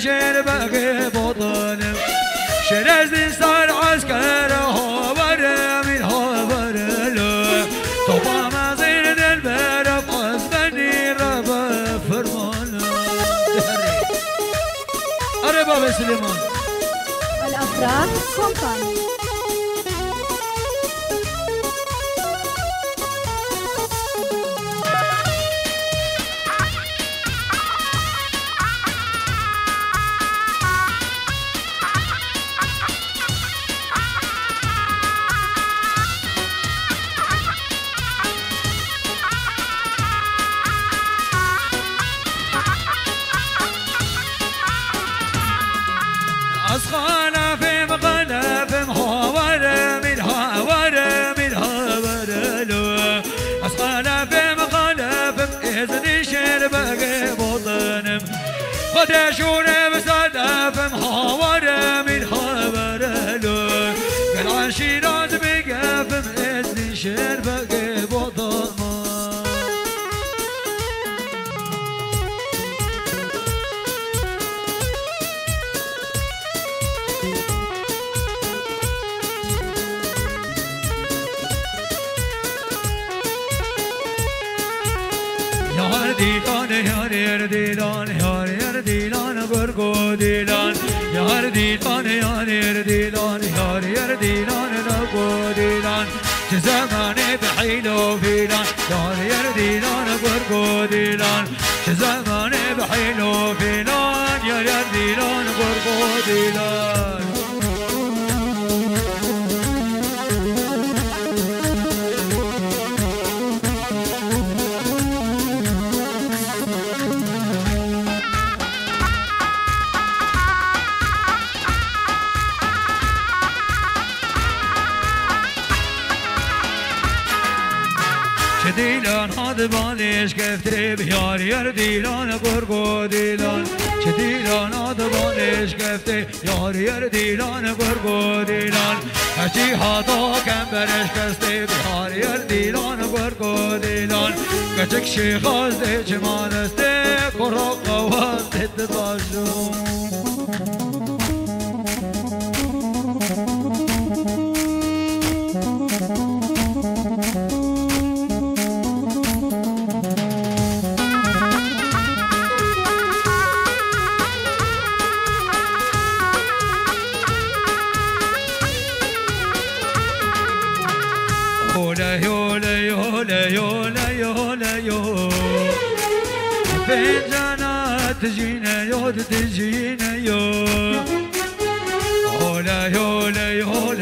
شير باقي بطنم شرز صار عسكر مغنى في إذن باقي بطنم خد dilan. Yar dilan, yar yar dilan, yar yar dilan, gurgu dilan. زماني بحيلو فيلان يار ير ديلان gurgu dilan. زماني بحيلو فيلان يار ير ديلان gurgu dilan. یار دیلان گرگو دیلان. چه دیلان آدمانش گفته یار یار دیلان گرگو دیلان. هرچی حادا کم برش کسته یار یار دیلان گرگو دیلان. کچک شیخاز ده چمانسته کرا قواز ده تتاشون Fincana tجينا يود تجينا يو Yola yola yola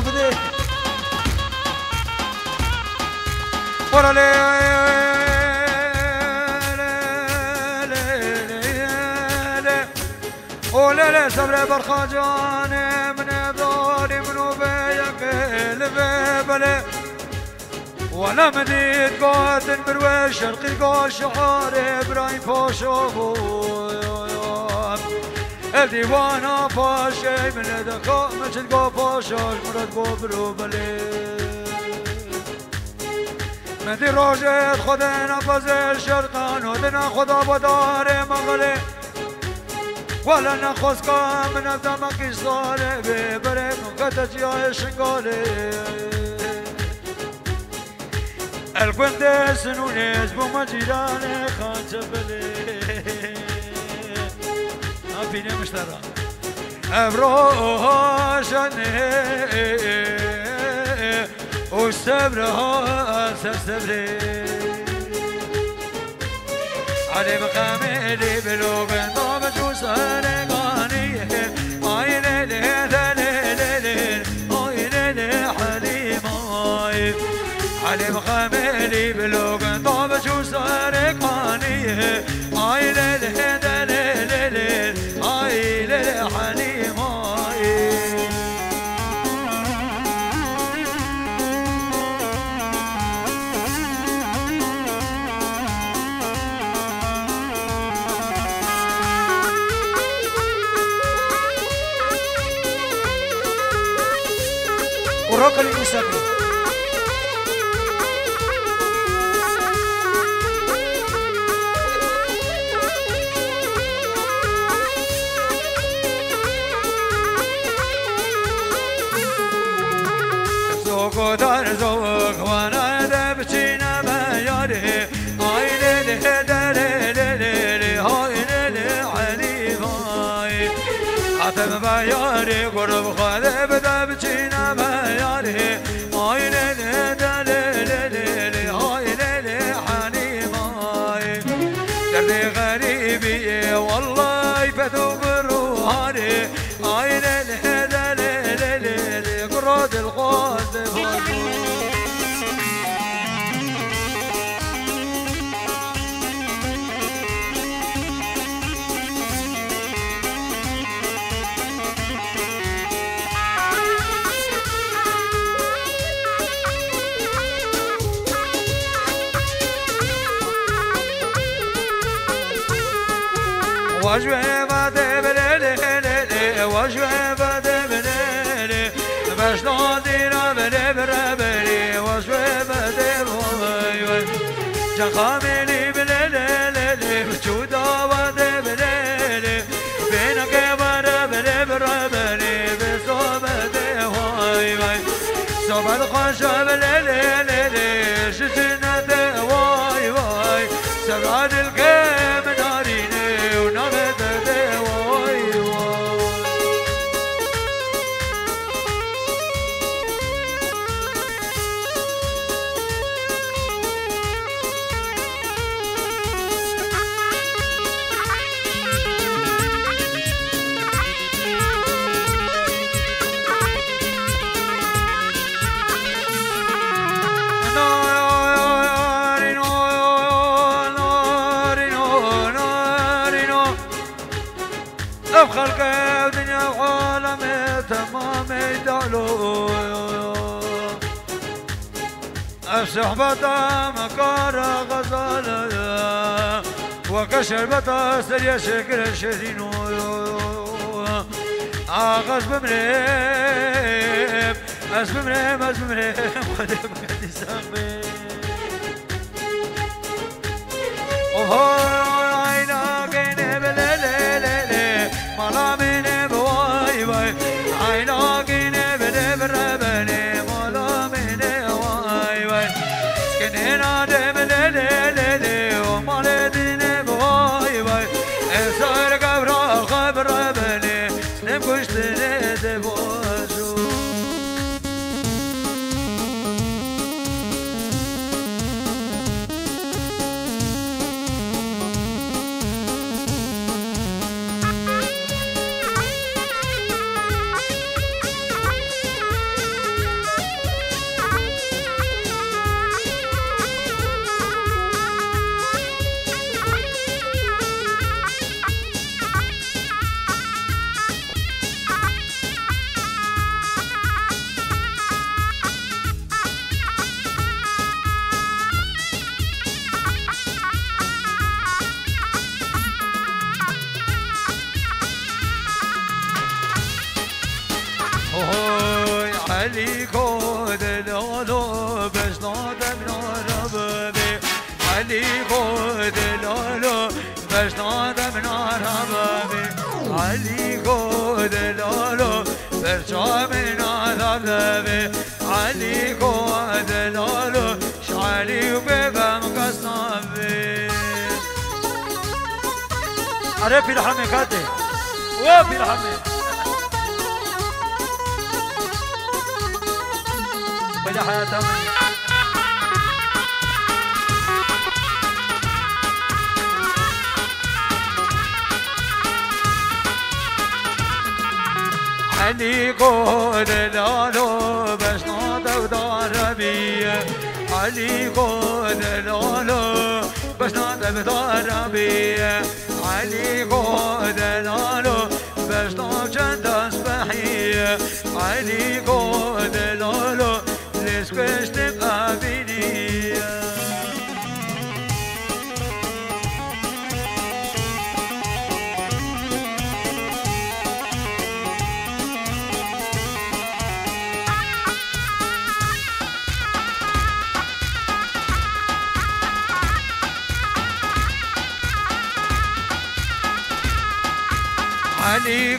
رفضي ورا لي. ولا لا صبر برخاجان من بضاني منو بيك البابلي ولا مديد قوات بروي شرقي قول شعار إبراهيم El divana من Mine de kameçit go paşa Murat go bro من مدی راجت خود نفذ شرقان و دینا خدا با داره مغله ولا نخوز کام نزدم کیستانه ببره مقدس یا شنگاله الگوند سنونه از بوم جیران خانچه بله علي بخاملي بلوغن ضاب جوسان غاني آي ليلي ليلي آي ليلي حليم آي علي بخاملي بلوغن ضاب جوسان غاني آي ليلي ليلي rock and Isaki. خودار زوق وانا ده بچینه به یاره آینه ده دره دره آینه ده علی وای حتم به یاره الصحبة مكار غزالة وكشربة سريا شكل شدينو آغاز بمريم أس بمريم أس بمريم ودي بقدي سامي خود لالو بشنادم نارب بی علی خود لالو بشنادم نارب بی علی خود لالو برچام نارب بی علی خود لالو شعلی و بگم قسم بی عرفی رحمه قده و رحمه بدا حياتها علي قود لالو بس نادا ودار بيه علي قود لالو بس نادا ودار بيه علي قود لالو بس نادا تصبحيه علي قود لالو eres cueste avenida. Ali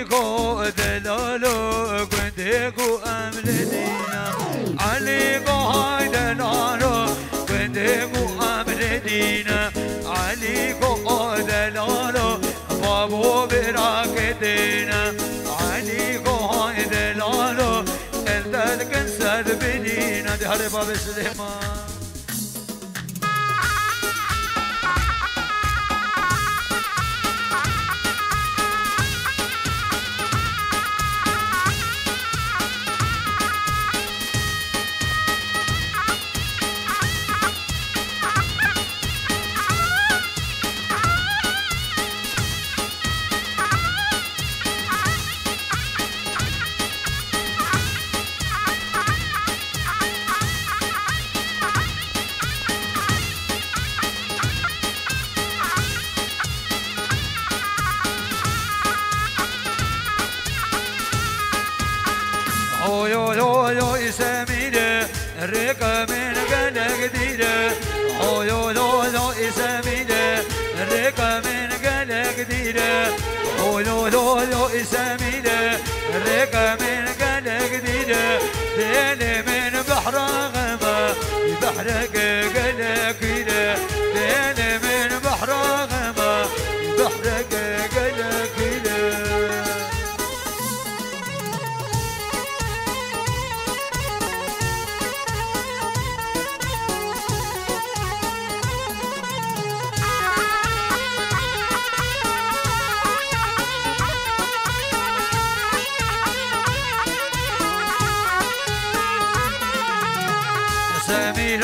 علي قود لولو قندق وأمل دينا علي قود لولو قندق وأمل دينا علي قود لولو بابو براك دينا علي قود لولو الدل كنسر بدينا دي هربا باب سليمان Oy oy oy oy semire reka men gana gdire Oy oy oy oy semire reka men gana gdire Oy oy oy oy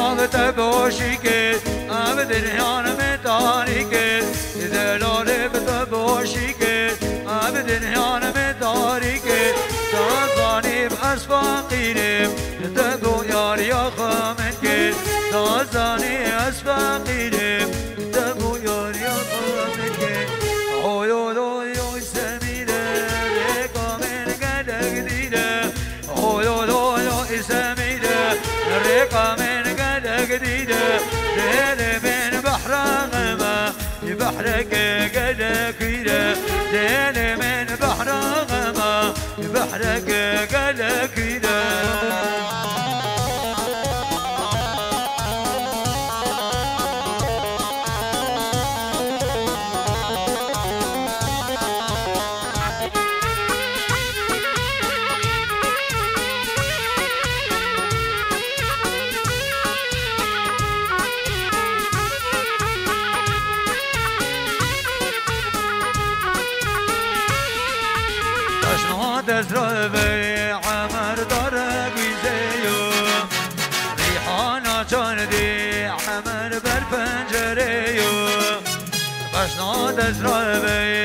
آب تباشی که آب دنیا نمیدانی که دلال به تباشی که آب دنیا نمیداری که دازانیم از فقیریم تگو یاری آخامن که دازانی از فقیر بحرك ليل من بحر غما بحرك اشنا تزربي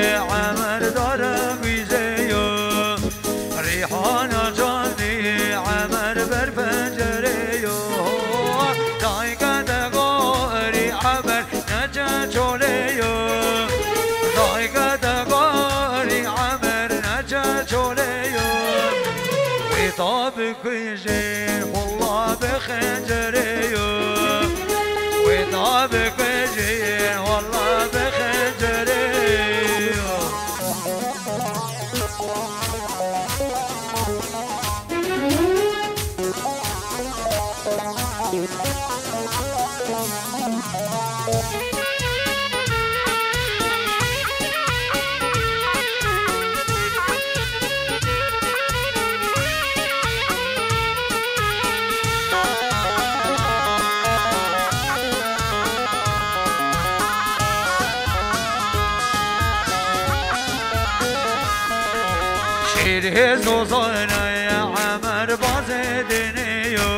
شير زوزانا يا عمر بازدنيو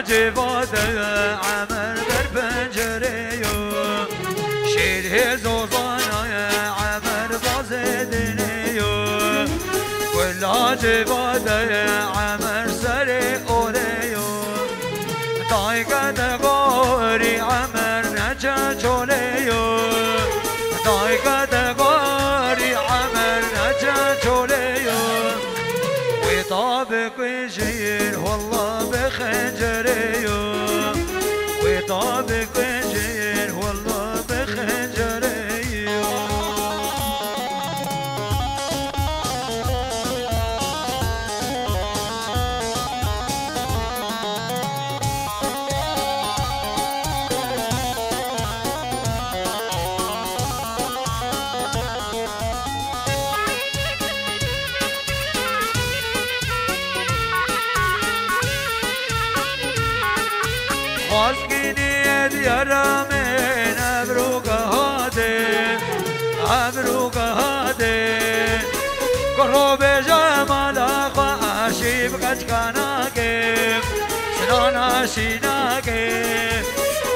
جباد يا عمر بالبنجريو شير زوزانا يا عمر بازدنيو جباد يا عمر سري اوريو دايقة دغوري عمر نجا جوليو ანაშინაკე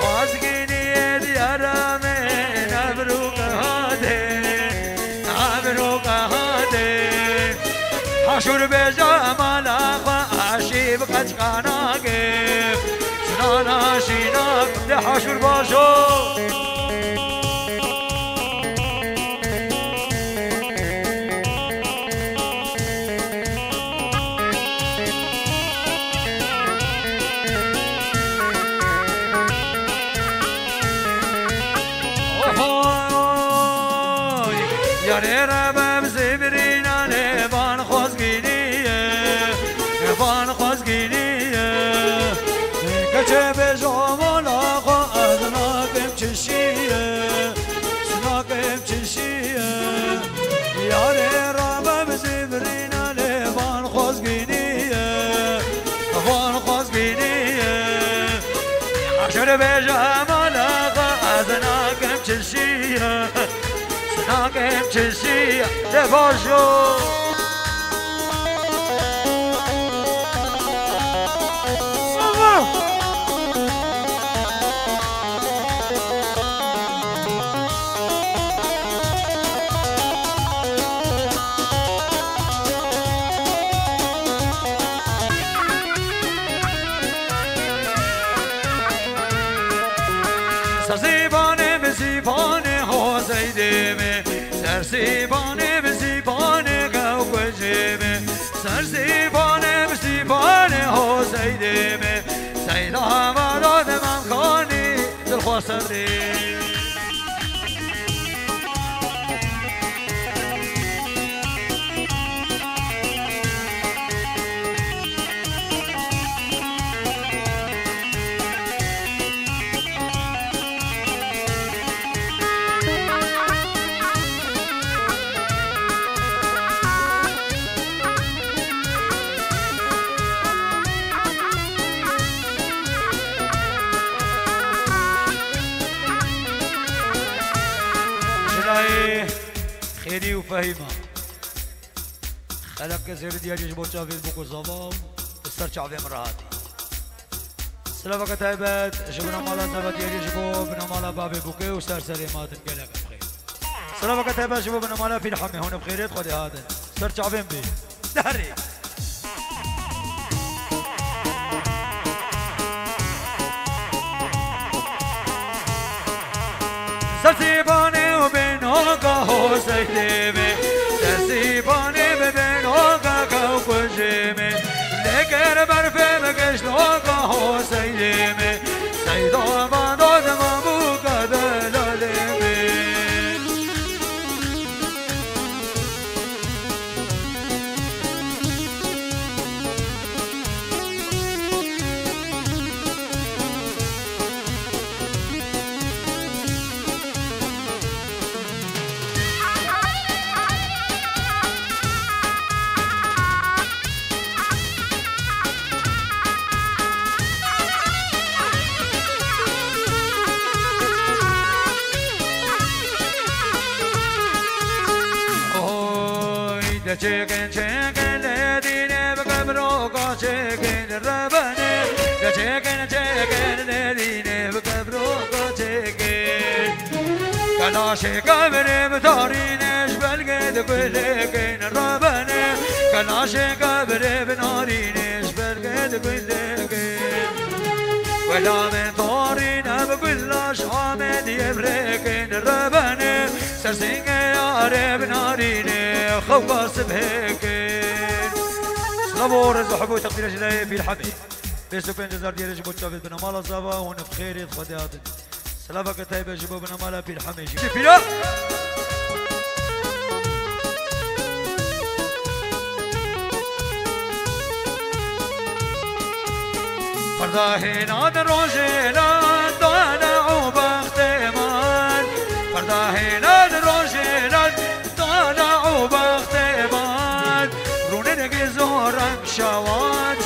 ასგინიერი არამე ნაბრუკაადე ნაბრუკაადე ჰაშურბეჟა მალახა აშიბ ყაჩყანაკე ნანაშინაკ და ჰაშურბაშო to see the bonjour. و زیدی می سیلا و داد من خانی دل خواستم خيري وفهيمة خلق كسر دياجي بوچا فيس بوكو زبام بسر چاوه مراتي سلام وقت هيبت شبنا مالا زبا دياجي شبو بنا مالا بابي بوكي وسر سر ماتن قلق بخير سلام وقت هيبت شبو بنا مالا في الحمي هون بخيرت خدي هذا سر چاوه بي داري سرسیبانه و the chicken, chicken, daddy never come rock on chicken, the rubber, the chicken, chicken, daddy never come rock on chicken. Kanashi kabere btari nesh belge de kulekin rabane Kanashi kabere bnari nesh belge de kulekin Wala men tari nab kullash amed yebreken rabane Sersinge yare bnari ناريني خوص بهيكن صبور زحبو تقدير جلاي في الحبيب بيسو بين جزار ديال جبو تشافت بنا مالا صابا هون بخير خديات سلافك تايبه جبو بنا مالا في الحمي جبو فرداهين عاد روجينا دانا زورك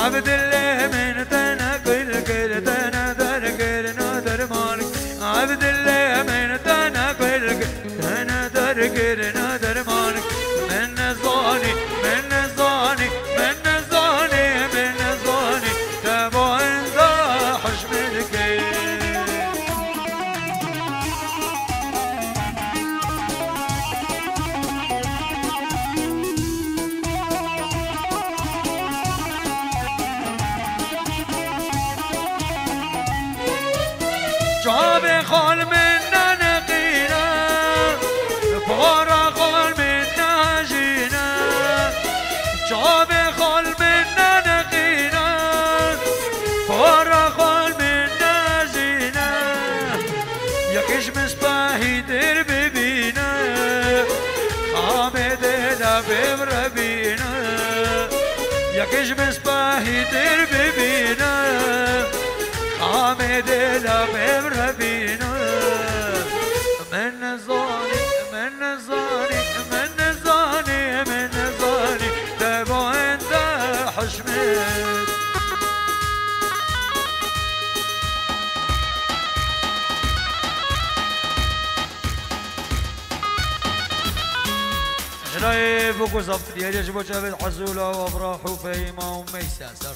عبد الله. یکیش مصباحی در ببینا خامد لبم ربینا یکیش مصباحی در شرايف وقصف ديال يجبو جابت حزولة وافراح وفهيمة وميسا سار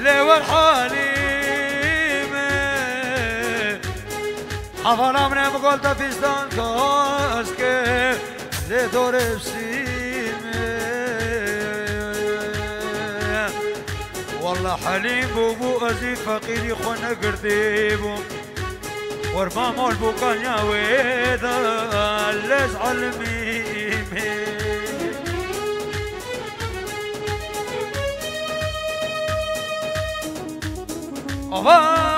لو الحليم حفظنا من قلت فيستان كاسك لدور بسيم والله حليم بو بو أزيد فقيري خونا قرديبو ورما بو كان يا ويدا لز علمي هادن